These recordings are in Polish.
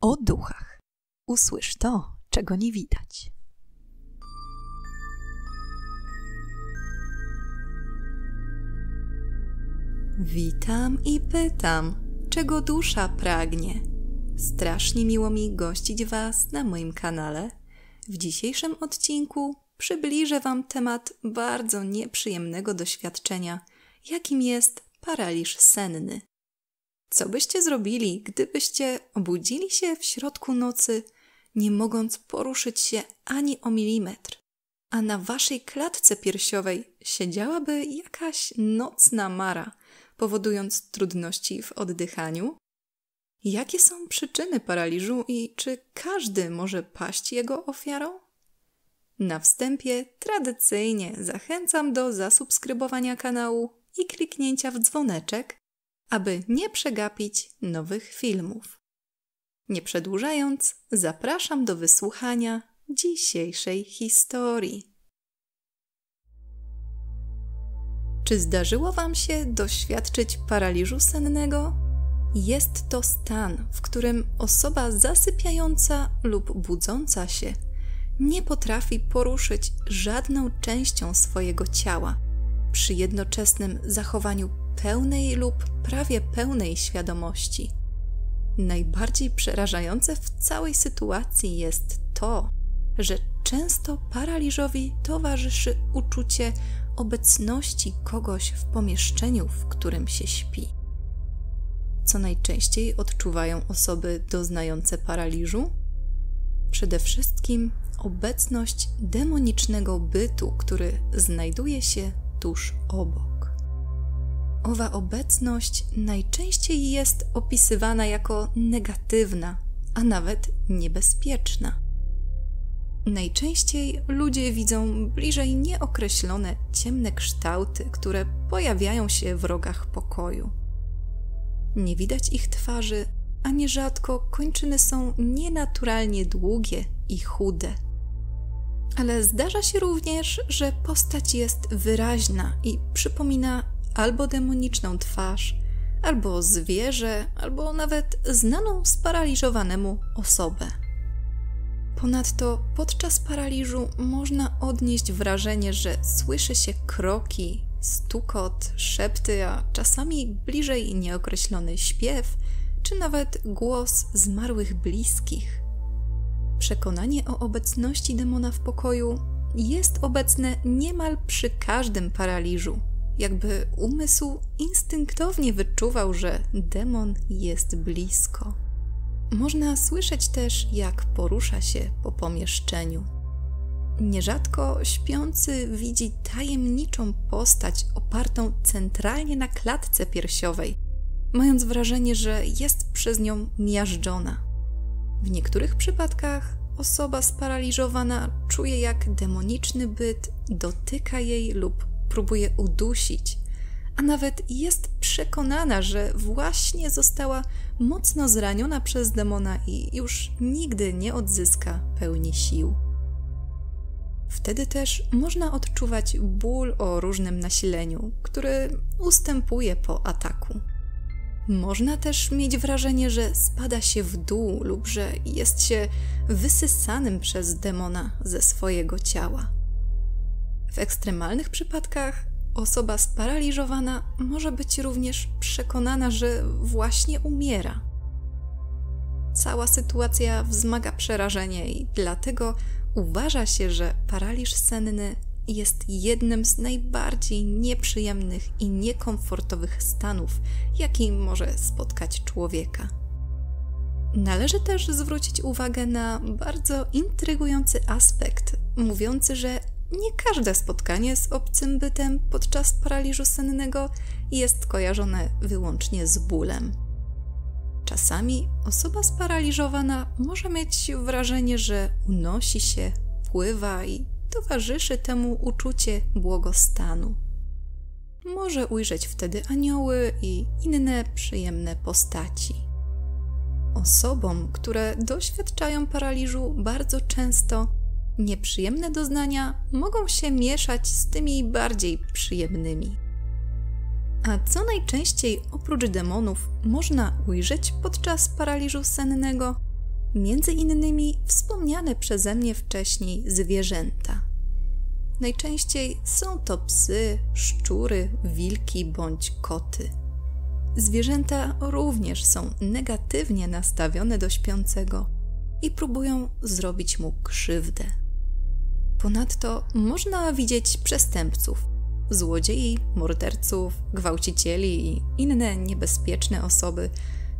o duchach. Usłysz to, czego nie widać. Witam i pytam, czego dusza pragnie. Strasznie miło mi gościć Was na moim kanale. W dzisiejszym odcinku przybliżę Wam temat bardzo nieprzyjemnego doświadczenia, jakim jest paraliż senny. Co byście zrobili, gdybyście obudzili się w środku nocy, nie mogąc poruszyć się ani o milimetr, a na waszej klatce piersiowej siedziałaby jakaś nocna mara, powodując trudności w oddychaniu? Jakie są przyczyny paraliżu i czy każdy może paść jego ofiarą? Na wstępie tradycyjnie zachęcam do zasubskrybowania kanału i kliknięcia w dzwoneczek, aby nie przegapić nowych filmów. Nie przedłużając, zapraszam do wysłuchania dzisiejszej historii. Czy zdarzyło Wam się doświadczyć paraliżu sennego? Jest to stan, w którym osoba zasypiająca lub budząca się nie potrafi poruszyć żadną częścią swojego ciała przy jednoczesnym zachowaniu pełnej lub prawie pełnej świadomości. Najbardziej przerażające w całej sytuacji jest to, że często paraliżowi towarzyszy uczucie obecności kogoś w pomieszczeniu, w którym się śpi. Co najczęściej odczuwają osoby doznające paraliżu? Przede wszystkim obecność demonicznego bytu, który znajduje się tuż obok. Owa obecność najczęściej jest opisywana jako negatywna, a nawet niebezpieczna. Najczęściej ludzie widzą bliżej nieokreślone ciemne kształty, które pojawiają się w rogach pokoju. Nie widać ich twarzy, a nierzadko kończyny są nienaturalnie długie i chude. Ale zdarza się również, że postać jest wyraźna i przypomina albo demoniczną twarz, albo zwierzę, albo nawet znaną sparaliżowanemu osobę. Ponadto podczas paraliżu można odnieść wrażenie, że słyszy się kroki, stukot, szepty, a czasami bliżej nieokreślony śpiew, czy nawet głos zmarłych bliskich. Przekonanie o obecności demona w pokoju jest obecne niemal przy każdym paraliżu, jakby umysł instynktownie wyczuwał, że demon jest blisko. Można słyszeć też, jak porusza się po pomieszczeniu. Nierzadko śpiący widzi tajemniczą postać opartą centralnie na klatce piersiowej, mając wrażenie, że jest przez nią miażdżona. W niektórych przypadkach osoba sparaliżowana czuje, jak demoniczny byt dotyka jej lub próbuje udusić, a nawet jest przekonana, że właśnie została mocno zraniona przez demona i już nigdy nie odzyska pełni sił. Wtedy też można odczuwać ból o różnym nasileniu, który ustępuje po ataku. Można też mieć wrażenie, że spada się w dół lub że jest się wysysanym przez demona ze swojego ciała. W ekstremalnych przypadkach osoba sparaliżowana może być również przekonana, że właśnie umiera. Cała sytuacja wzmaga przerażenie i dlatego uważa się, że paraliż senny jest jednym z najbardziej nieprzyjemnych i niekomfortowych stanów, jaki może spotkać człowieka. Należy też zwrócić uwagę na bardzo intrygujący aspekt, mówiący, że nie każde spotkanie z obcym bytem podczas paraliżu sennego jest kojarzone wyłącznie z bólem. Czasami osoba sparaliżowana może mieć wrażenie, że unosi się, pływa i towarzyszy temu uczucie błogostanu. Może ujrzeć wtedy anioły i inne przyjemne postaci. Osobom, które doświadczają paraliżu, bardzo często nieprzyjemne doznania mogą się mieszać z tymi bardziej przyjemnymi. A co najczęściej oprócz demonów można ujrzeć podczas paraliżu sennego? między innymi wspomniane przeze mnie wcześniej zwierzęta. Najczęściej są to psy, szczury, wilki bądź koty. Zwierzęta również są negatywnie nastawione do śpiącego i próbują zrobić mu krzywdę. Ponadto można widzieć przestępców, złodziei, morderców, gwałcicieli i inne niebezpieczne osoby,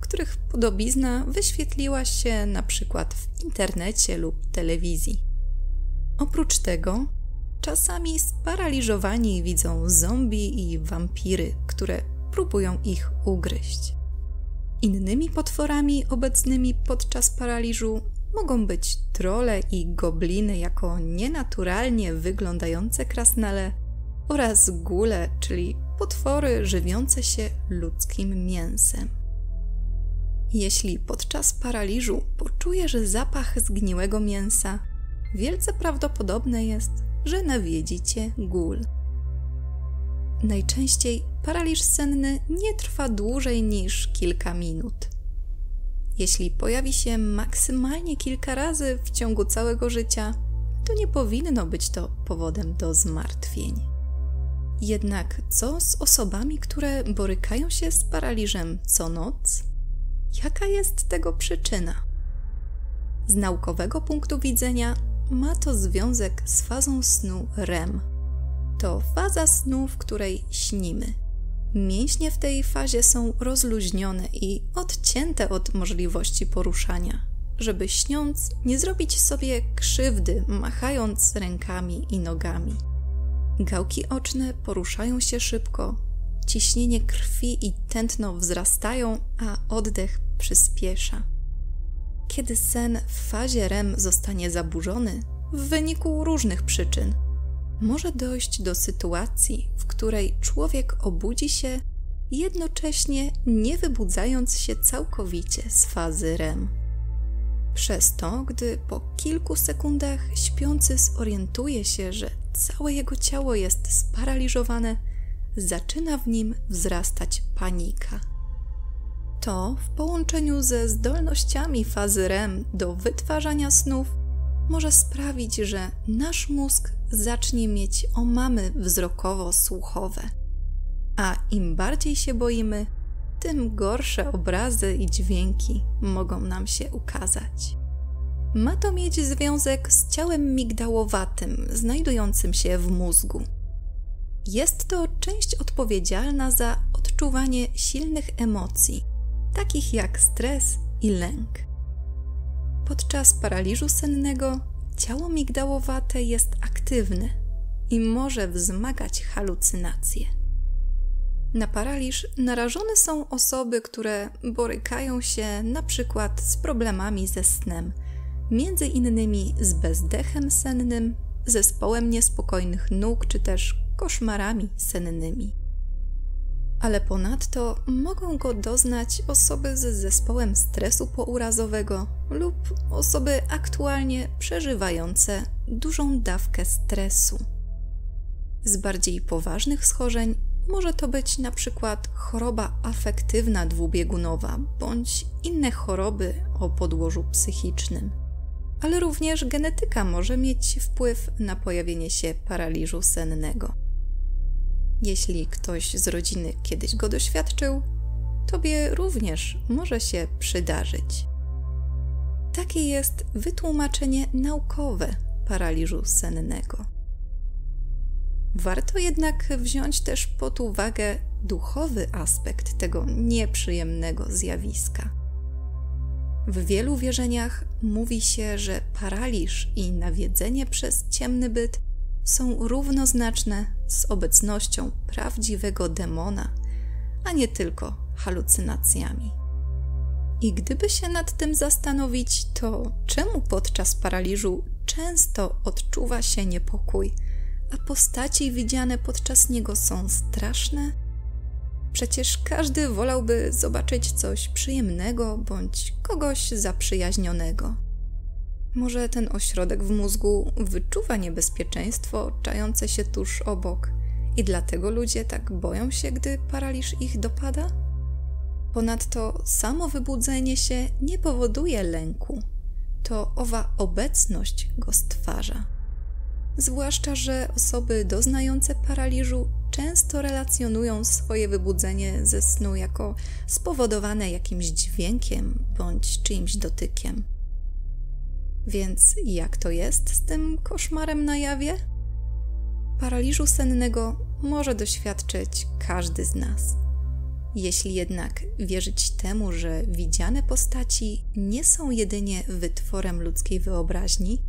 których podobizna wyświetliła się na przykład w internecie lub telewizji. Oprócz tego, czasami sparaliżowani widzą zombie i wampiry, które próbują ich ugryźć. Innymi potworami obecnymi podczas paraliżu mogą być trole i gobliny jako nienaturalnie wyglądające krasnale oraz gule, czyli potwory żywiące się ludzkim mięsem. Jeśli podczas paraliżu poczujesz zapach zgniłego mięsa, wielce prawdopodobne jest, że nawiedzi cię gól. Najczęściej paraliż senny nie trwa dłużej niż kilka minut. Jeśli pojawi się maksymalnie kilka razy w ciągu całego życia, to nie powinno być to powodem do zmartwień. Jednak co z osobami, które borykają się z paraliżem co noc? Jaka jest tego przyczyna? Z naukowego punktu widzenia ma to związek z fazą snu REM. To faza snu, w której śnimy. Mięśnie w tej fazie są rozluźnione i odcięte od możliwości poruszania, żeby śniąc nie zrobić sobie krzywdy, machając rękami i nogami. Gałki oczne poruszają się szybko, ciśnienie krwi i tętno wzrastają, a oddech przyspiesza. Kiedy sen w fazie REM zostanie zaburzony w wyniku różnych przyczyn, może dojść do sytuacji, w której człowiek obudzi się, jednocześnie nie wybudzając się całkowicie z fazy REM. Przez to, gdy po kilku sekundach śpiący zorientuje się, że całe jego ciało jest sparaliżowane, zaczyna w nim wzrastać panika. To w połączeniu ze zdolnościami fazy REM do wytwarzania snów może sprawić, że nasz mózg zacznie mieć omamy wzrokowo-słuchowe. A im bardziej się boimy, tym gorsze obrazy i dźwięki mogą nam się ukazać. Ma to mieć związek z ciałem migdałowatym, znajdującym się w mózgu. Jest to część odpowiedzialna za odczuwanie silnych emocji, takich jak stres i lęk. Podczas paraliżu sennego ciało migdałowate jest aktywne i może wzmagać halucynacje. Na paraliż narażone są osoby, które borykają się na przykład z problemami ze snem, między innymi z bezdechem sennym, zespołem niespokojnych nóg czy też koszmarami sennymi. Ale ponadto mogą go doznać osoby z zespołem stresu pourazowego lub osoby aktualnie przeżywające dużą dawkę stresu. Z bardziej poważnych schorzeń może to być na przykład choroba afektywna dwubiegunowa bądź inne choroby o podłożu psychicznym. Ale również genetyka może mieć wpływ na pojawienie się paraliżu sennego. Jeśli ktoś z rodziny kiedyś go doświadczył, tobie również może się przydarzyć. Takie jest wytłumaczenie naukowe paraliżu sennego. Warto jednak wziąć też pod uwagę duchowy aspekt tego nieprzyjemnego zjawiska. W wielu wierzeniach mówi się, że paraliż i nawiedzenie przez ciemny byt są równoznaczne z obecnością prawdziwego demona, a nie tylko halucynacjami. I gdyby się nad tym zastanowić, to czemu podczas paraliżu często odczuwa się niepokój, a postaci widziane podczas niego są straszne? Przecież każdy wolałby zobaczyć coś przyjemnego bądź kogoś zaprzyjaźnionego. Może ten ośrodek w mózgu wyczuwa niebezpieczeństwo czające się tuż obok i dlatego ludzie tak boją się, gdy paraliż ich dopada? Ponadto samo wybudzenie się nie powoduje lęku, to owa obecność go stwarza. Zwłaszcza, że osoby doznające paraliżu często relacjonują swoje wybudzenie ze snu jako spowodowane jakimś dźwiękiem bądź czyimś dotykiem. Więc jak to jest z tym koszmarem na jawie? Paraliżu sennego może doświadczyć każdy z nas. Jeśli jednak wierzyć temu, że widziane postaci nie są jedynie wytworem ludzkiej wyobraźni,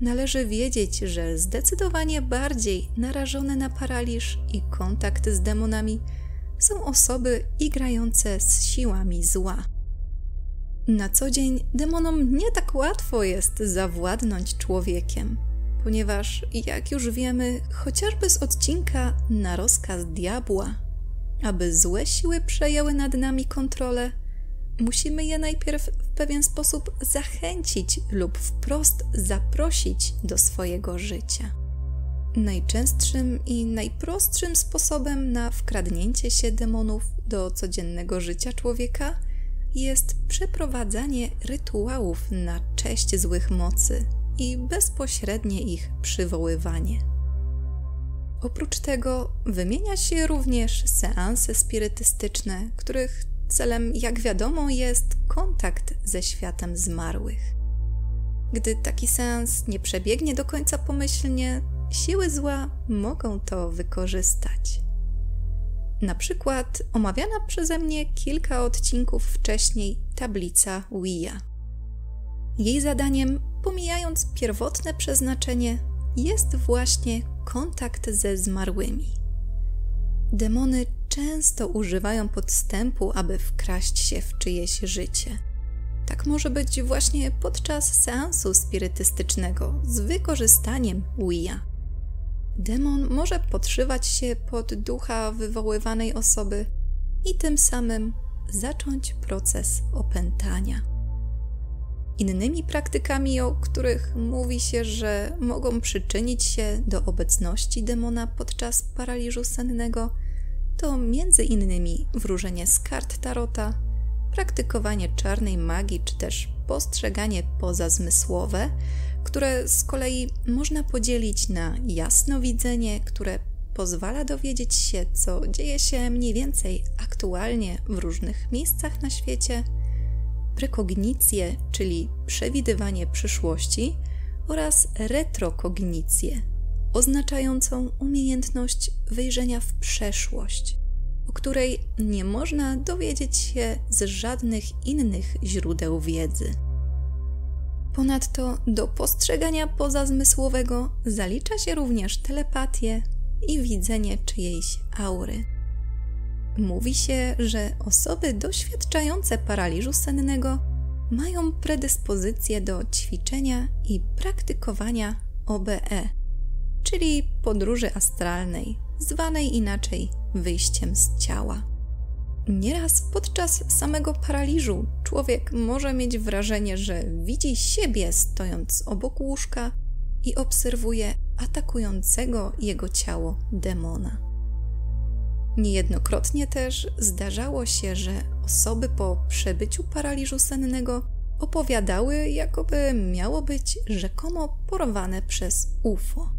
należy wiedzieć, że zdecydowanie bardziej narażone na paraliż i kontakt z demonami są osoby igrające z siłami zła. Na co dzień demonom nie tak łatwo jest zawładnąć człowiekiem, ponieważ, jak już wiemy, chociażby z odcinka na rozkaz diabła, aby złe siły przejęły nad nami kontrolę, musimy je najpierw w pewien sposób zachęcić lub wprost zaprosić do swojego życia. Najczęstszym i najprostszym sposobem na wkradnięcie się demonów do codziennego życia człowieka jest przeprowadzanie rytuałów na cześć złych mocy i bezpośrednie ich przywoływanie. Oprócz tego wymienia się również seanse spirytystyczne, których celem, jak wiadomo, jest kontakt ze światem zmarłych. Gdy taki seans nie przebiegnie do końca pomyślnie, siły zła mogą to wykorzystać. Na przykład omawiana przeze mnie kilka odcinków wcześniej tablica Wia. Jej zadaniem, pomijając pierwotne przeznaczenie, jest właśnie kontakt ze zmarłymi. Demony często używają podstępu, aby wkraść się w czyjeś życie. Tak może być właśnie podczas seansu spirytystycznego z wykorzystaniem Wia. Demon może podszywać się pod ducha wywoływanej osoby i tym samym zacząć proces opętania. Innymi praktykami, o których mówi się, że mogą przyczynić się do obecności demona podczas paraliżu sennego, to między innymi wróżenie z kart tarota, praktykowanie czarnej magii czy też postrzeganie pozazmysłowe, które z kolei można podzielić na jasnowidzenie, które pozwala dowiedzieć się, co dzieje się mniej więcej aktualnie w różnych miejscach na świecie, prekognicję, czyli przewidywanie przyszłości, oraz retrokognicję, oznaczającą umiejętność wyjrzenia w przeszłość, o której nie można dowiedzieć się z żadnych innych źródeł wiedzy. Ponadto do postrzegania pozazmysłowego zalicza się również telepatię i widzenie czyjejś aury. Mówi się, że osoby doświadczające paraliżu sennego mają predyspozycję do ćwiczenia i praktykowania OBE, czyli podróży astralnej, zwanej inaczej wyjściem z ciała. Nieraz podczas samego paraliżu człowiek może mieć wrażenie, że widzi siebie stojąc obok łóżka i obserwuje atakującego jego ciało demona. Niejednokrotnie też zdarzało się, że osoby po przebyciu paraliżu sennego opowiadały, jakoby miało być rzekomo porwane przez UFO.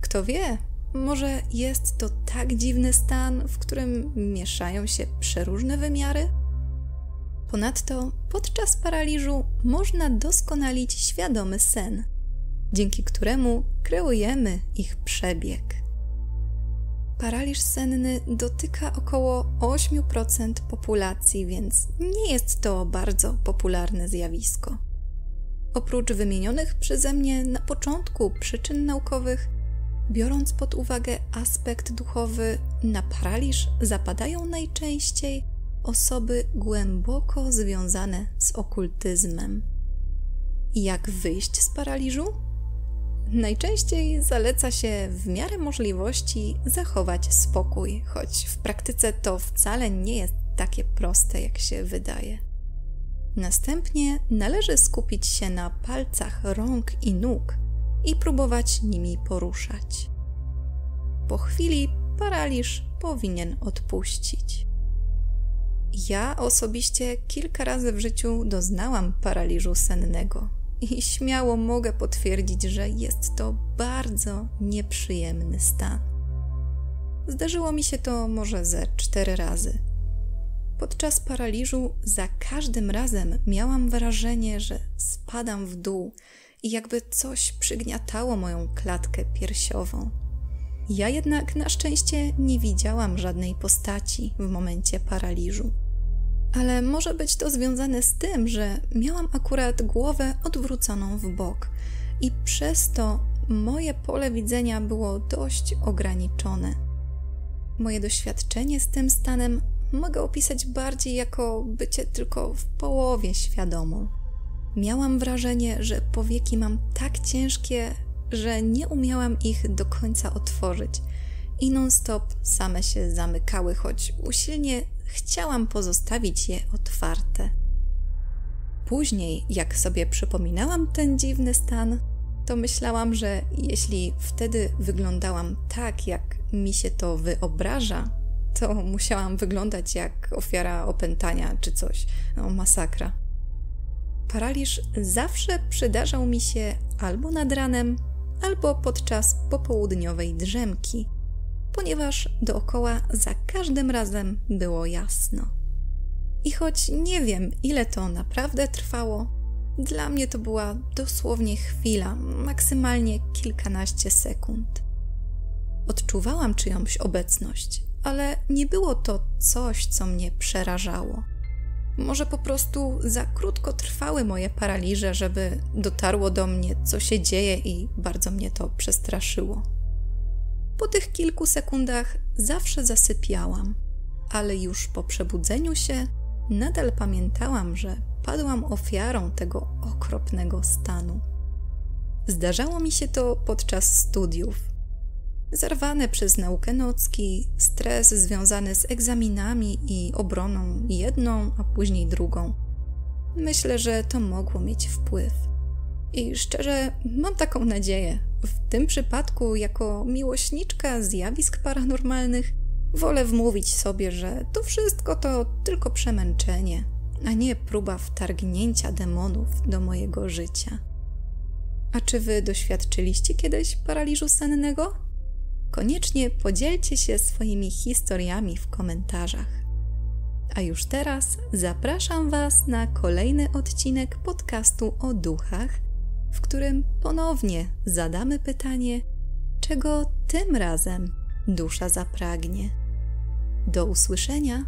Kto wie, może jest to tak dziwny stan, w którym mieszają się przeróżne wymiary? Ponadto podczas paraliżu można doskonalić świadomy sen, dzięki któremu kreujemy ich przebieg. Paraliż senny dotyka około 8% populacji, więc nie jest to bardzo popularne zjawisko. Oprócz wymienionych przeze mnie na początku przyczyn naukowych, biorąc pod uwagę aspekt duchowy, na paraliż zapadają najczęściej osoby głęboko związane z okultyzmem. Jak wyjść z paraliżu? Najczęściej zaleca się w miarę możliwości zachować spokój, choć w praktyce to wcale nie jest takie proste, jak się wydaje. Następnie należy skupić się na palcach rąk i nóg i próbować nimi poruszać. Po chwili paraliż powinien odpuścić. ja osobiście kilka razy w życiu doznałam paraliżu sennego i śmiało mogę potwierdzić, że jest to bardzo nieprzyjemny stan. Zdarzyło mi się to może ze cztery razy. Podczas paraliżu za każdym razem miałam wrażenie, że spadam w dół i jakby coś przygniatało moją klatkę piersiową. Ja jednak na szczęście nie widziałam żadnej postaci w momencie paraliżu. Ale może być to związane z tym, że miałam akurat głowę odwróconą w bok i przez to moje pole widzenia było dość ograniczone. Moje doświadczenie z tym stanem mogę opisać bardziej jako bycie tylko w połowie świadomą. Miałam wrażenie, że powieki mam tak ciężkie, że nie umiałam ich do końca otworzyć i non-stop same się zamykały, choć usilnie chciałam pozostawić je otwarte. Później, jak sobie przypominałam ten dziwny stan, to myślałam, że jeśli wtedy wyglądałam tak, jak mi się to wyobraża, to musiałam wyglądać jak ofiara opętania czy coś. No, masakra. Paraliż zawsze przydarzał mi się albo nad ranem, albo podczas popołudniowej drzemki, ponieważ dookoła za każdym razem było jasno. I choć nie wiem, ile to naprawdę trwało, dla mnie to była dosłownie chwila, maksymalnie kilkanaście sekund. Odczuwałam czyjąś obecność, ale nie było to coś, co mnie przerażało. Może po prostu za krótko trwały moje paraliże, żeby dotarło do mnie, co się dzieje, i bardzo mnie to przestraszyło. Po tych kilku sekundach zawsze zasypiałam, ale już po przebudzeniu się nadal pamiętałam, że padłam ofiarą tego okropnego stanu. Zdarzało mi się to podczas studiów. Zarwane przez naukę nocki, stres związany z egzaminami i obroną jedną, a później drugą. Myślę, że to mogło mieć wpływ. I szczerze, mam taką nadzieję. W tym przypadku, jako miłośniczka zjawisk paranormalnych, wolę wmówić sobie, że to wszystko to tylko przemęczenie, a nie próba wtargnięcia demonów do mojego życia. A czy wy doświadczyliście kiedyś paraliżu sennego? Koniecznie podzielcie się swoimi historiami w komentarzach. A już teraz zapraszam Was na kolejny odcinek podcastu o duchach, w którym ponownie zadamy pytanie, czego tym razem dusza zapragnie. Do usłyszenia